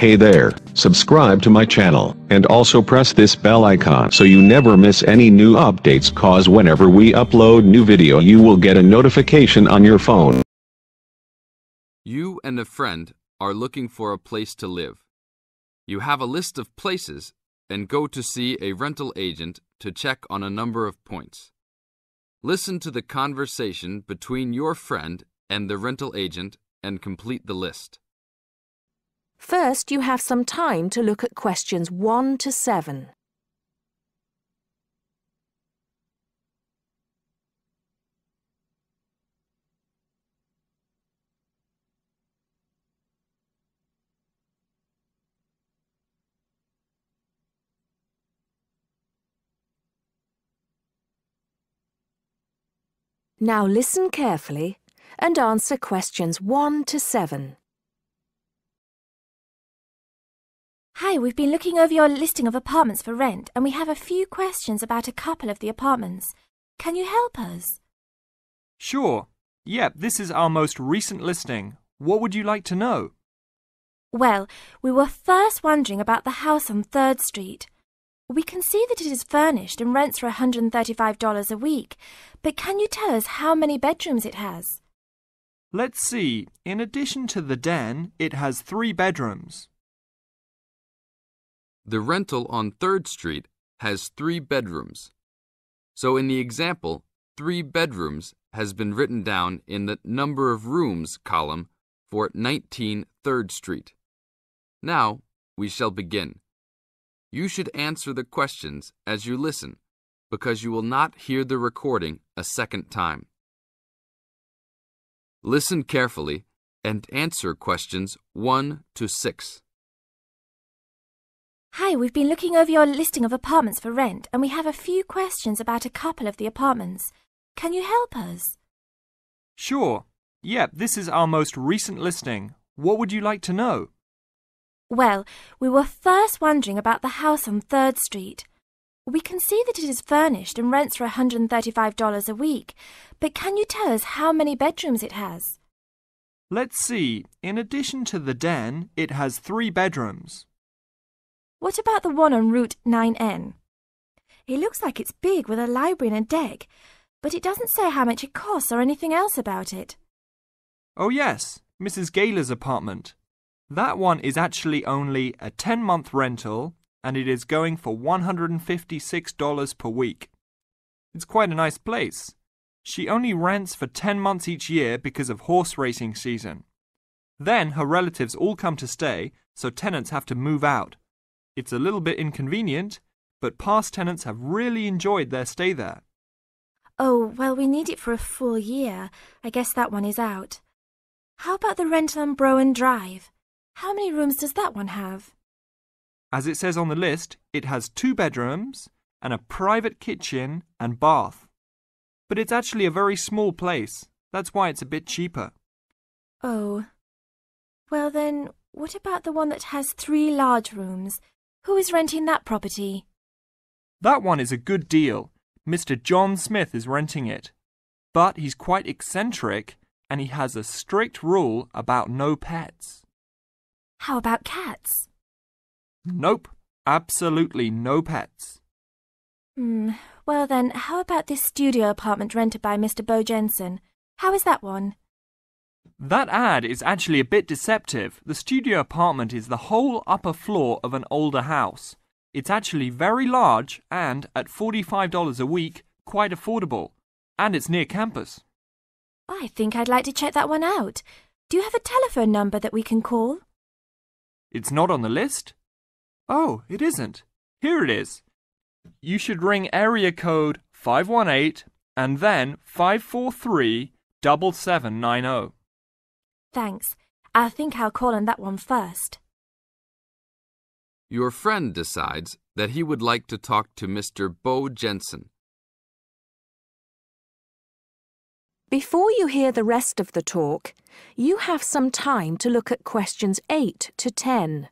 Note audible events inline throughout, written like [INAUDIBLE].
Hey there, subscribe to my channel, and also press this bell icon so you never miss any new updates cause whenever we upload new video you will get a notification on your phone. You and a friend are looking for a place to live. You have a list of places and go to see a rental agent to check on a number of points. Listen to the conversation between your friend and the rental agent and complete the list. First, you have some time to look at questions 1 to 7. Now listen carefully and answer questions 1 to 7. Hi, we've been looking over your listing of apartments for rent and we have a few questions about a couple of the apartments. Can you help us? Sure. Yep, this is our most recent listing. What would you like to know? Well, we were first wondering about the house on 3rd Street. We can see that it is furnished and rents for $135 a week, but can you tell us how many bedrooms it has? Let's see. In addition to the den, it has three bedrooms. The rental on 3rd Street has three bedrooms. So in the example, three bedrooms has been written down in the number of rooms column for 19 3rd Street. Now we shall begin. You should answer the questions as you listen because you will not hear the recording a second time. Listen carefully and answer questions 1 to 6. Hi, we've been looking over your listing of apartments for rent and we have a few questions about a couple of the apartments. Can you help us? Sure. Yep, this is our most recent listing. What would you like to know? Well, we were first wondering about the house on 3rd Street. We can see that it is furnished and rents for $135 a week, but can you tell us how many bedrooms it has? Let's see. In addition to the den, it has three bedrooms. What about the one on Route 9N? It looks like it's big with a library and a deck, but it doesn't say how much it costs or anything else about it. Oh, yes, Mrs. Gaylor's apartment. That one is actually only a 10 month rental and it is going for $156 per week. It's quite a nice place. She only rents for 10 months each year because of horse racing season. Then her relatives all come to stay, so tenants have to move out. It's a little bit inconvenient, but past tenants have really enjoyed their stay there. Oh, well, we need it for a full year. I guess that one is out. How about the rental on Broen Drive? How many rooms does that one have? As it says on the list, it has two bedrooms and a private kitchen and bath. But it's actually a very small place. That's why it's a bit cheaper. Oh. Well then, what about the one that has three large rooms? Who is renting that property? That one is a good deal. Mr. John Smith is renting it. But he's quite eccentric and he has a strict rule about no pets. How about cats? Nope, absolutely no pets. Hmm, well then, how about this studio apartment rented by Mr. Bo Jensen? How is that one? That ad is actually a bit deceptive. The studio apartment is the whole upper floor of an older house. It's actually very large and, at $45 a week, quite affordable. And it's near campus. I think I'd like to check that one out. Do you have a telephone number that we can call? It's not on the list? Oh, it isn't. Here it is. You should ring area code 518 and then 543 7790. Thanks. I think I'll call on that one first. Your friend decides that he would like to talk to Mr. Bo Jensen. Before you hear the rest of the talk, you have some time to look at questions 8 to 10.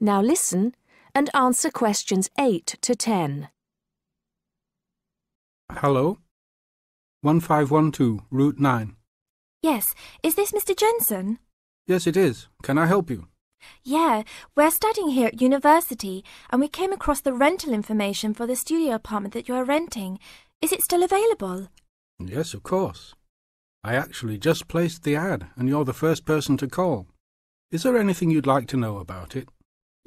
Now listen and answer questions 8 to 10. Hello? 1512, Route 9. Yes, is this Mr. Jensen? Yes, it is. Can I help you? Yeah, we're studying here at university and we came across the rental information for the studio apartment that you're renting. Is it still available? Yes, of course. I actually just placed the ad and you're the first person to call. Is there anything you'd like to know about it?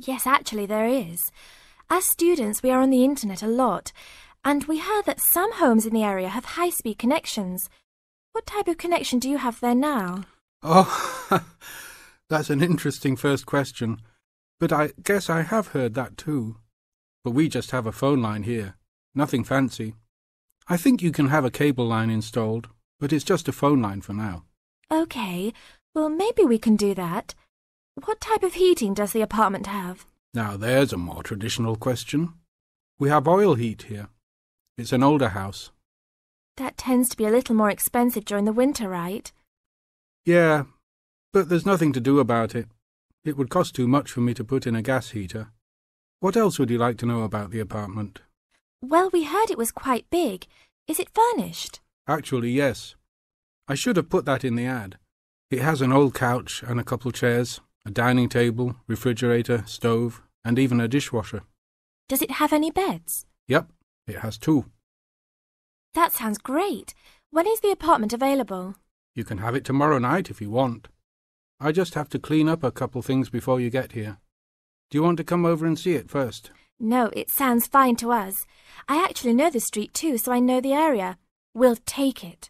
Yes, actually there is. As students, we are on the internet a lot, and we heard that some homes in the area have high-speed connections. What type of connection do you have there now? Oh, [LAUGHS] that's an interesting first question. But I guess I have heard that too. But we just have a phone line here. Nothing fancy. I think you can have a cable line installed, but it's just a phone line for now. Okay, well maybe we can do that. What type of heating does the apartment have? Now there's a more traditional question. We have oil heat here. It's an older house. That tends to be a little more expensive during the winter, right? Yeah, but there's nothing to do about it. It would cost too much for me to put in a gas heater. What else would you like to know about the apartment? Well, we heard it was quite big. Is it furnished? Actually, yes. I should have put that in the ad. It has an old couch and a couple chairs, a dining table, refrigerator, stove, and even a dishwasher. Does it have any beds? Yep, it has two. That sounds great. When is the apartment available? You can have it tomorrow night if you want. I just have to clean up a couple things before you get here. Do you want to come over and see it first? No, it sounds fine to us. I actually know the street too, so I know the area. We'll take it.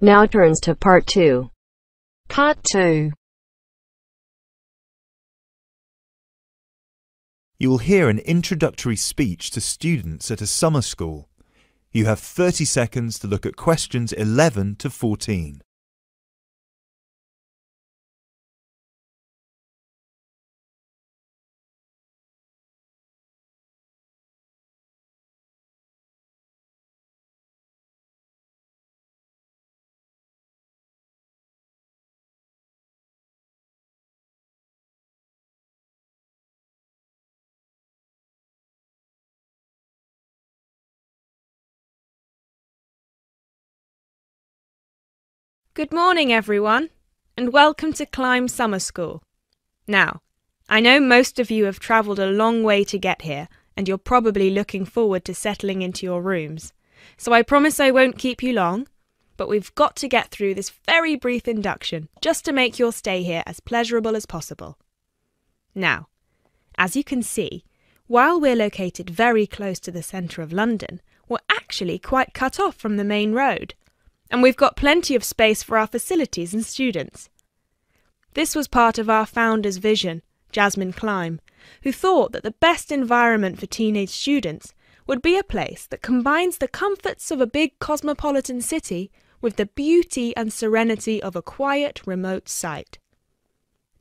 Now turns to part two. Part two. You will hear an introductory speech to students at a summer school. You have 30 seconds to look at questions 11 to 14. Good morning, everyone, and welcome to Climb Summer School. Now, I know most of you have travelled a long way to get here, and you're probably looking forward to settling into your rooms. So I promise I won't keep you long, but we've got to get through this very brief induction just to make your stay here as pleasurable as possible. Now, as you can see, while we're located very close to the centre of London, we're actually quite cut off from the main road and we've got plenty of space for our facilities and students. This was part of our founder's vision, Jasmine Climb, who thought that the best environment for teenage students would be a place that combines the comforts of a big cosmopolitan city with the beauty and serenity of a quiet, remote site.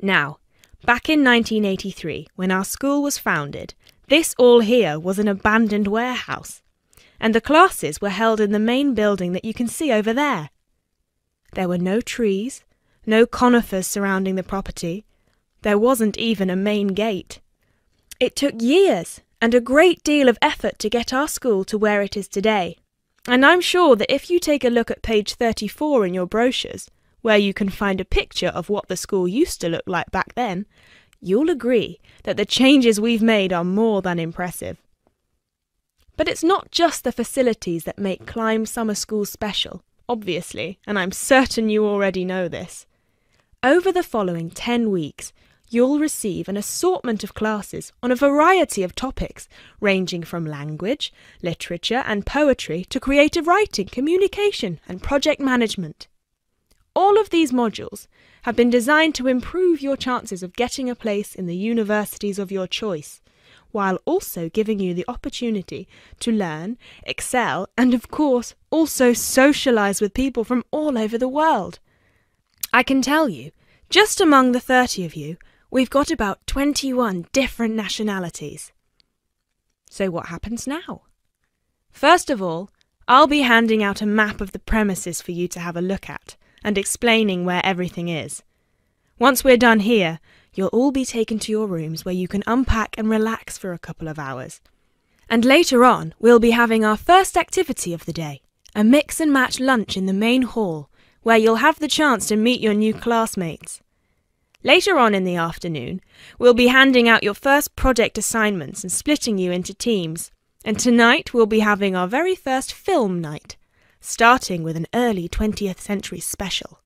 Now, back in 1983, when our school was founded, this all here was an abandoned warehouse and the classes were held in the main building that you can see over there. There were no trees, no conifers surrounding the property. There wasn't even a main gate. It took years and a great deal of effort to get our school to where it is today. And I'm sure that if you take a look at page 34 in your brochures, where you can find a picture of what the school used to look like back then, you'll agree that the changes we've made are more than impressive. But it's not just the facilities that make Climb Summer School special, obviously, and I'm certain you already know this. Over the following 10 weeks, you'll receive an assortment of classes on a variety of topics, ranging from language, literature, and poetry to creative writing, communication, and project management. All of these modules have been designed to improve your chances of getting a place in the universities of your choice, while also giving you the opportunity to learn, excel, and of course, also socialize with people from all over the world. I can tell you, just among the 30 of you, we've got about 21 different nationalities. So what happens now? First of all, I'll be handing out a map of the premises for you to have a look at and explaining where everything is. Once we're done here, you'll all be taken to your rooms where you can unpack and relax for a couple of hours. And later on, we'll be having our first activity of the day, a mix and match lunch in the main hall, where you'll have the chance to meet your new classmates. Later on in the afternoon, we'll be handing out your first project assignments and splitting you into teams. And tonight we'll be having our very first film night, starting with an early 20th century special.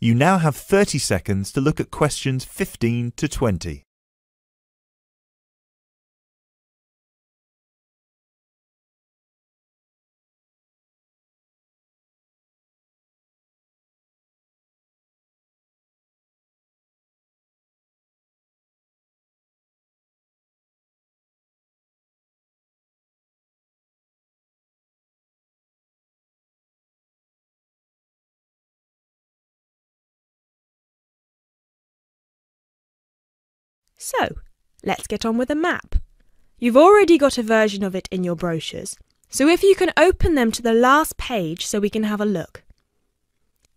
You now have 30 seconds to look at questions 15 to 20. So, let's get on with the map. You've already got a version of it in your brochures, so if you can open them to the last page so we can have a look.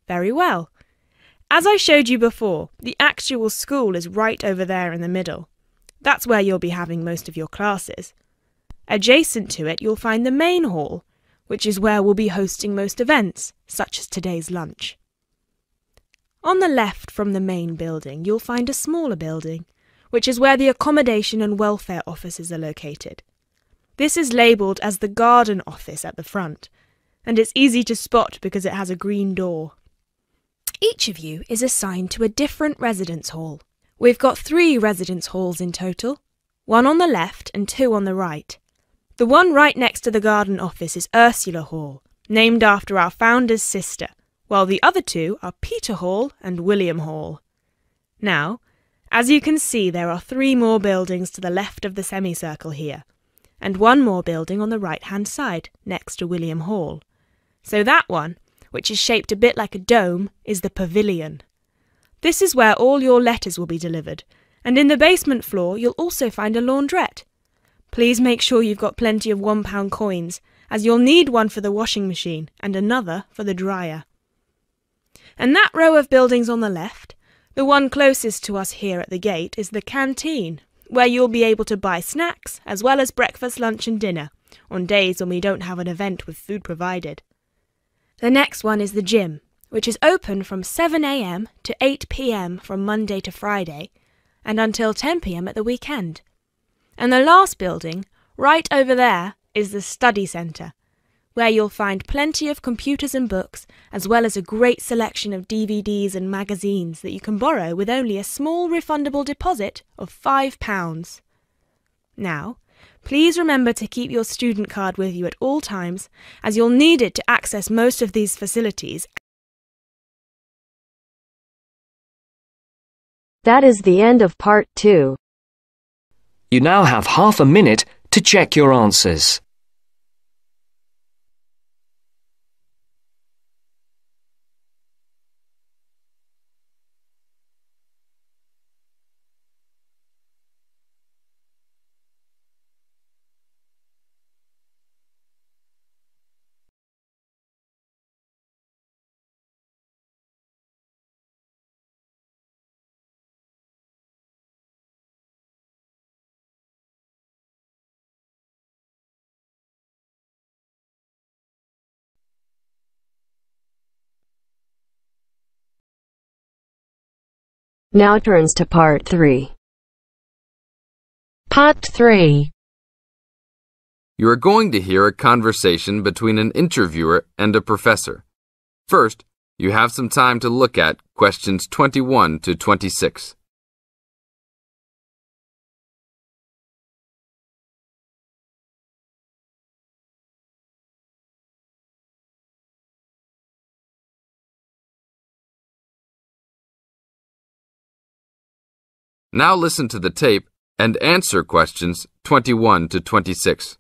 Very well. As I showed you before, the actual school is right over there in the middle. That's where you'll be having most of your classes. Adjacent to it, you'll find the main hall, which is where we'll be hosting most events, such as today's lunch. On the left from the main building, you'll find a smaller building, which is where the accommodation and welfare offices are located. This is labelled as the garden office at the front, and it's easy to spot because it has a green door. Each of you is assigned to a different residence hall. We've got three residence halls in total, one on the left and two on the right. The one right next to the garden office is Ursula Hall, named after our founder's sister, while the other two are Peter Hall and William Hall. Now, as you can see, there are three more buildings to the left of the semicircle here, and one more building on the right hand side, next to William Hall. So that one, which is shaped a bit like a dome, is the pavilion. This is where all your letters will be delivered, and in the basement floor you'll also find a laundrette. Please make sure you've got plenty of one pound coins, as you'll need one for the washing machine and another for the dryer. And that row of buildings on the left the one closest to us here at the gate is the canteen, where you'll be able to buy snacks as well as breakfast, lunch, and dinner on days when we don't have an event with food provided. The next one is the gym, which is open from 7am to 8pm from Monday to Friday and until 10pm at the weekend. And the last building, right over there, is the study centre, where you'll find plenty of computers and books, as well as a great selection of DVDs and magazines that you can borrow with only a small refundable deposit of £5. Now, please remember to keep your student card with you at all times, as you'll need it to access most of these facilities. That is the end of part two. You now have half a minute to check your answers. Now turns to part 3. Part 3. You are going to hear a conversation between an interviewer and a professor. First, you have some time to look at questions 21 to 26. Now listen to the tape and answer questions 21 to 26.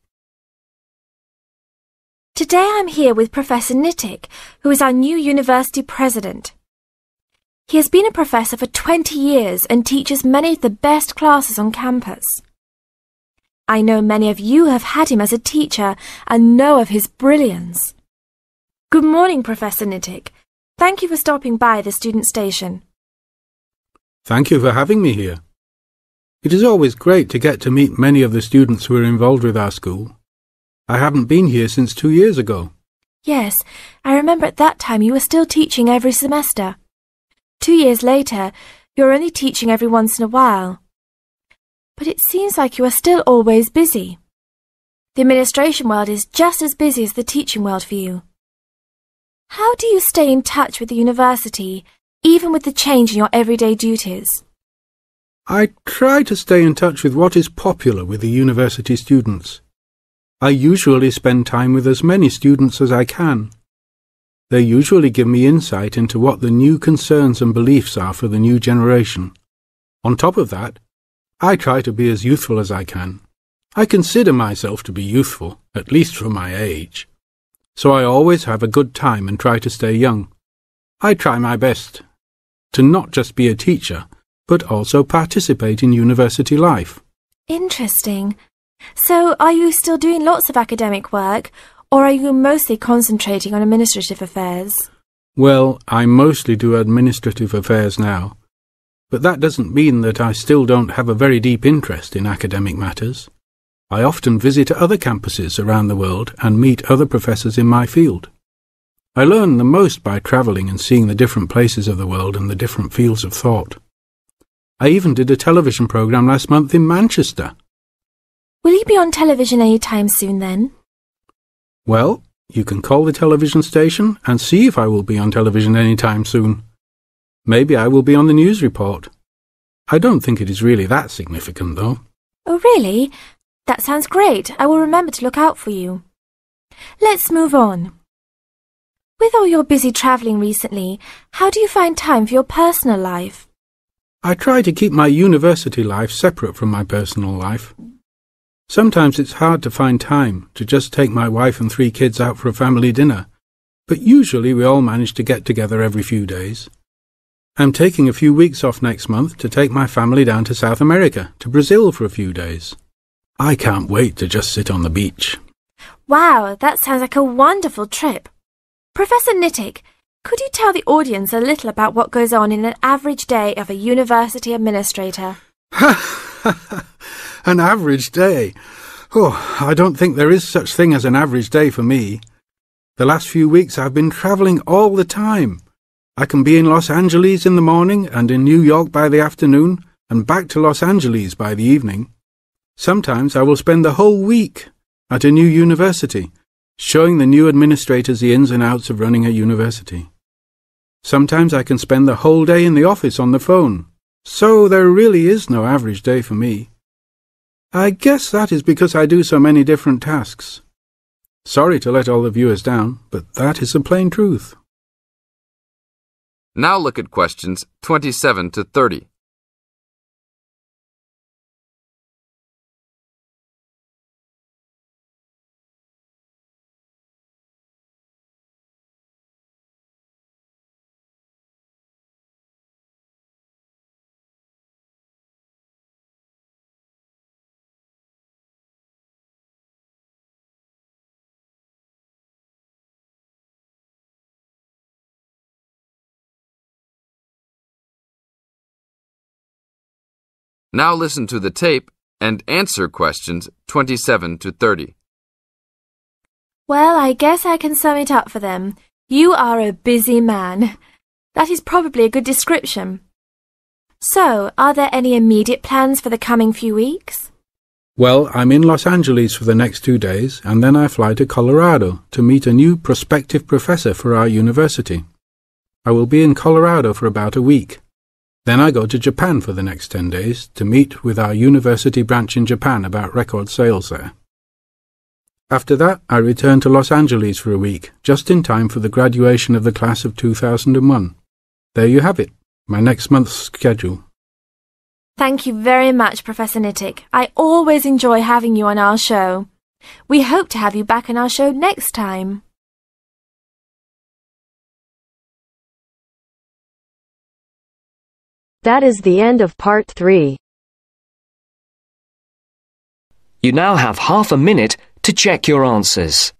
Today I'm here with Professor Nittick, who is our new university president. He has been a professor for 20 years and teaches many of the best classes on campus. I know many of you have had him as a teacher and know of his brilliance. Good morning, Professor Nittick. Thank you for stopping by the student station. Thank you for having me here. It is always great to get to meet many of the students who are involved with our school. I haven't been here since two years ago. Yes, I remember at that time you were still teaching every semester. Two years later, you're only teaching every once in a while. But it seems like you are still always busy. The administration world is just as busy as the teaching world for you. How do you stay in touch with the university, even with the change in your everyday duties? I try to stay in touch with what is popular with the university students. I usually spend time with as many students as I can. They usually give me insight into what the new concerns and beliefs are for the new generation. On top of that, I try to be as youthful as I can. I consider myself to be youthful, at least for my age. So I always have a good time and try to stay young. I try my best to not just be a teacher, but also participate in university life. Interesting. So, are you still doing lots of academic work, or are you mostly concentrating on administrative affairs? Well, I mostly do administrative affairs now, but that doesn't mean that I still don't have a very deep interest in academic matters. I often visit other campuses around the world and meet other professors in my field. I learn the most by travelling and seeing the different places of the world and the different fields of thought. I even did a television programme last month in Manchester. Will you be on television any time soon then? Well, you can call the television station and see if I will be on television any time soon. Maybe I will be on the news report. I don't think it is really that significant, though. Oh, really? That sounds great. I will remember to look out for you. Let's move on. With all your busy travelling recently, how do you find time for your personal life? I try to keep my university life separate from my personal life. Sometimes it's hard to find time to just take my wife and three kids out for a family dinner, but usually we all manage to get together every few days. I'm taking a few weeks off next month to take my family down to South America, to Brazil for a few days. I can't wait to just sit on the beach. Wow, that sounds like a wonderful trip. Professor Nittick, could you tell the audience a little about what goes on in an average day of a university administrator? [LAUGHS] an average day? Oh, I don't think there is such thing as an average day for me. The last few weeks I've been travelling all the time. I can be in Los Angeles in the morning and in New York by the afternoon and back to Los Angeles by the evening. Sometimes I will spend the whole week at a new university showing the new administrators the ins and outs of running a university. Sometimes I can spend the whole day in the office on the phone, so there really is no average day for me. I guess that is because I do so many different tasks. Sorry to let all the viewers down, but that is the plain truth. Now look at questions 27 to 30. Now listen to the tape and answer questions 27 to 30. Well, I guess I can sum it up for them. You are a busy man. That is probably a good description. So, are there any immediate plans for the coming few weeks? Well, I'm in Los Angeles for the next two days, and then I fly to Colorado to meet a new prospective professor for our university. I will be in Colorado for about a week. Then I go to Japan for the next ten days to meet with our university branch in Japan about record sales there. After that, I return to Los Angeles for a week, just in time for the graduation of the class of 2001. There you have it, my next month's schedule. Thank you very much, Professor Nittick. I always enjoy having you on our show. We hope to have you back on our show next time. That is the end of part 3. You now have half a minute to check your answers.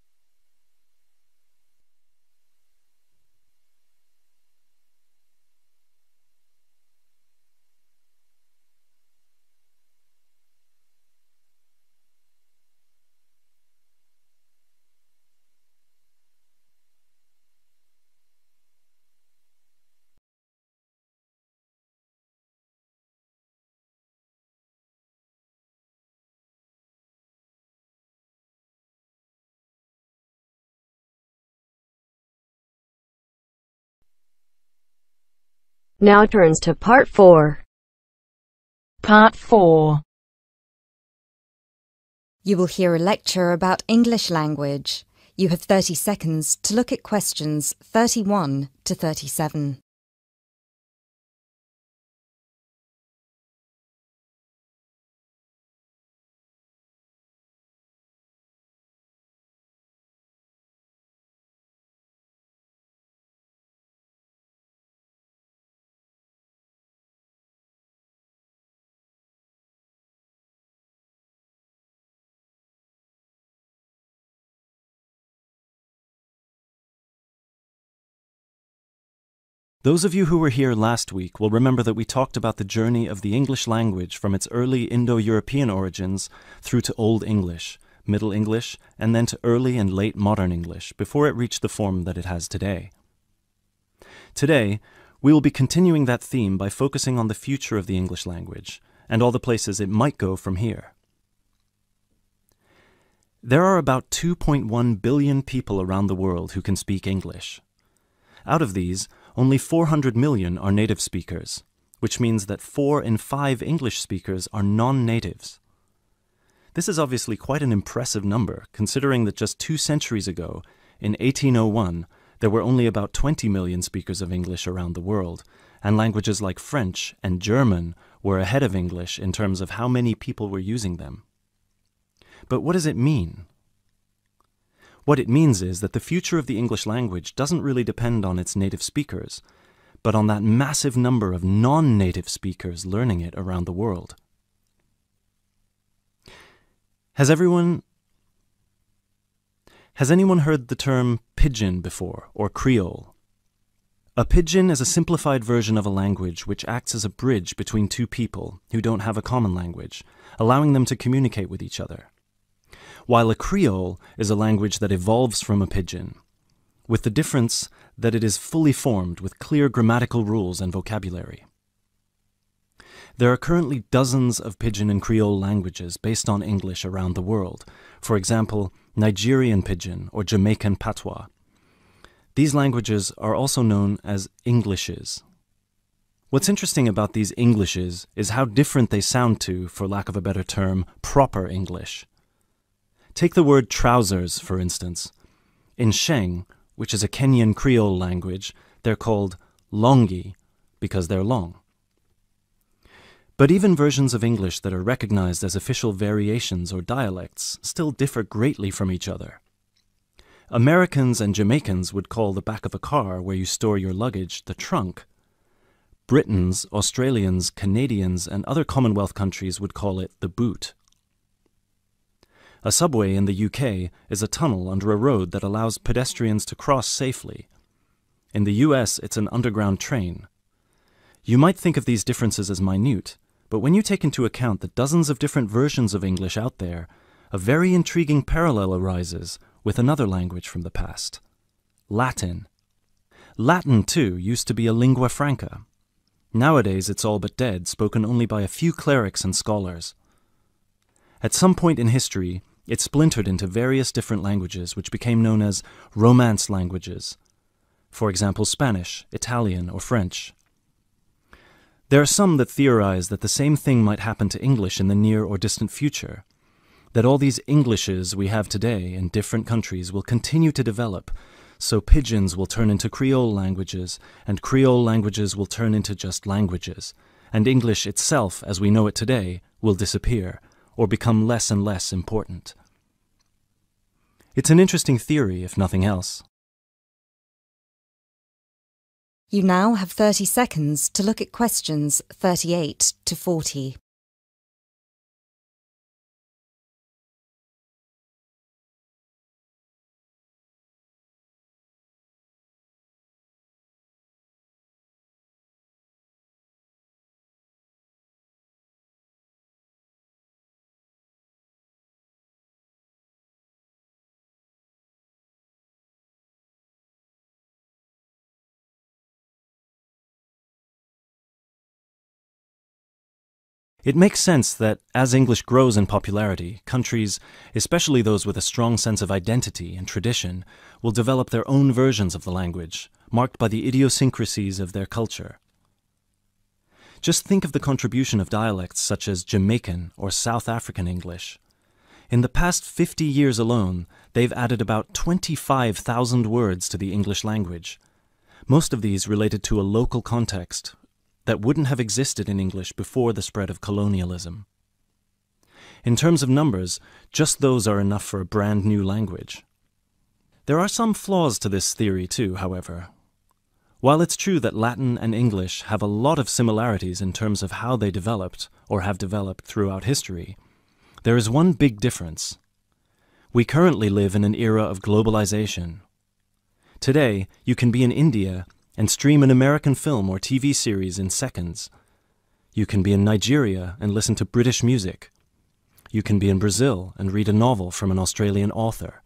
Now turns to part 4. Part 4 You will hear a lecture about English language. You have 30 seconds to look at questions 31 to 37. Those of you who were here last week will remember that we talked about the journey of the English language from its early Indo European origins through to Old English, Middle English, and then to early and late modern English before it reached the form that it has today. Today, we will be continuing that theme by focusing on the future of the English language and all the places it might go from here. There are about 2.1 billion people around the world who can speak English. Out of these, only 400 million are native speakers, which means that 4 in 5 English speakers are non natives. This is obviously quite an impressive number, considering that just two centuries ago, in 1801, there were only about 20 million speakers of English around the world, and languages like French and German were ahead of English in terms of how many people were using them. But what does it mean? What it means is that the future of the English language doesn't really depend on its native speakers, but on that massive number of non native speakers learning it around the world. Has everyone. Has anyone heard the term pidgin before, or Creole? A pidgin is a simplified version of a language which acts as a bridge between two people who don't have a common language, allowing them to communicate with each other while a Creole is a language that evolves from a pidgin, with the difference that it is fully formed with clear grammatical rules and vocabulary. There are currently dozens of Pidgin and Creole languages based on English around the world, for example, Nigerian Pidgin or Jamaican Patois. These languages are also known as Englishes. What's interesting about these Englishes is how different they sound to, for lack of a better term, proper English. Take the word trousers, for instance. In Sheng, which is a Kenyan Creole language, they're called longi because they're long. But even versions of English that are recognized as official variations or dialects still differ greatly from each other. Americans and Jamaicans would call the back of a car where you store your luggage the trunk. Britons, Australians, Canadians, and other Commonwealth countries would call it the boot. A subway in the UK is a tunnel under a road that allows pedestrians to cross safely. In the US, it's an underground train. You might think of these differences as minute, but when you take into account the dozens of different versions of English out there, a very intriguing parallel arises with another language from the past Latin. Latin, too, used to be a lingua franca. Nowadays, it's all but dead, spoken only by a few clerics and scholars. At some point in history, it splintered into various different languages which became known as Romance languages. For example, Spanish, Italian, or French. There are some that theorize that the same thing might happen to English in the near or distant future, that all these Englishes we have today in different countries will continue to develop, so pidgins will turn into Creole languages, and Creole languages will turn into just languages, and English itself, as we know it today, will disappear, or become less and less important. It's an interesting theory, if nothing else. You now have 30 seconds to look at questions 38 to 40. It makes sense that as English grows in popularity, countries, especially those with a strong sense of identity and tradition, will develop their own versions of the language, marked by the idiosyncrasies of their culture. Just think of the contribution of dialects such as Jamaican or South African English. In the past 50 years alone, they've added about 25,000 words to the English language. Most of these related to a local context that wouldn't have existed in English before the spread of colonialism. In terms of numbers, just those are enough for a brand new language. There are some flaws to this theory too, however. While it's true that Latin and English have a lot of similarities in terms of how they developed, or have developed throughout history, there is one big difference. We currently live in an era of globalization. Today, you can be in India and stream an American film or TV series in seconds. You can be in Nigeria and listen to British music. You can be in Brazil and read a novel from an Australian author.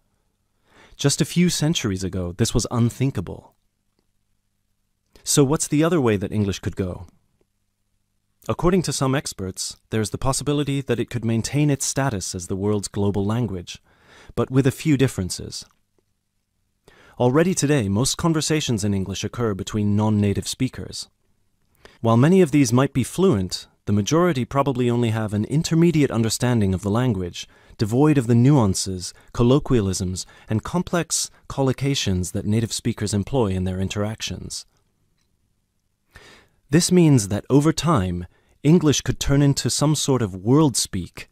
Just a few centuries ago, this was unthinkable. So, what's the other way that English could go? According to some experts, there's the possibility that it could maintain its status as the world's global language, but with a few differences. Already today, most conversations in English occur between non-native speakers. While many of these might be fluent, the majority probably only have an intermediate understanding of the language, devoid of the nuances, colloquialisms, and complex collocations that native speakers employ in their interactions. This means that over time, English could turn into some sort of world speak,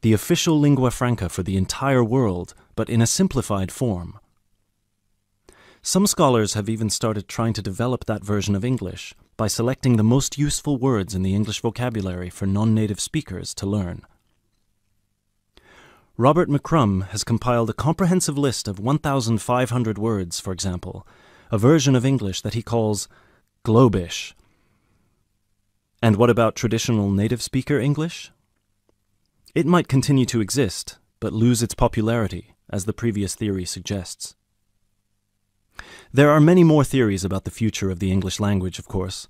the official lingua franca for the entire world, but in a simplified form. Some scholars have even started trying to develop that version of English by selecting the most useful words in the English vocabulary for non-native speakers to learn. Robert McCrum has compiled a comprehensive list of 1,500 words, for example, a version of English that he calls Globish. And what about traditional native speaker English? It might continue to exist, but lose its popularity, as the previous theory suggests. There are many more theories about the future of the English language, of course.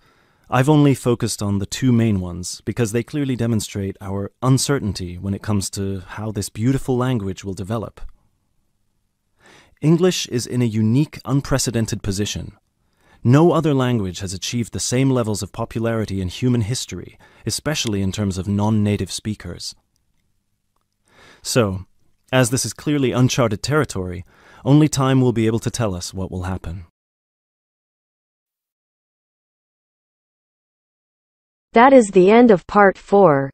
I've only focused on the two main ones because they clearly demonstrate our uncertainty when it comes to how this beautiful language will develop. English is in a unique, unprecedented position. No other language has achieved the same levels of popularity in human history, especially in terms of non-native speakers. So, as this is clearly uncharted territory, only time will be able to tell us what will happen. That is the end of part 4.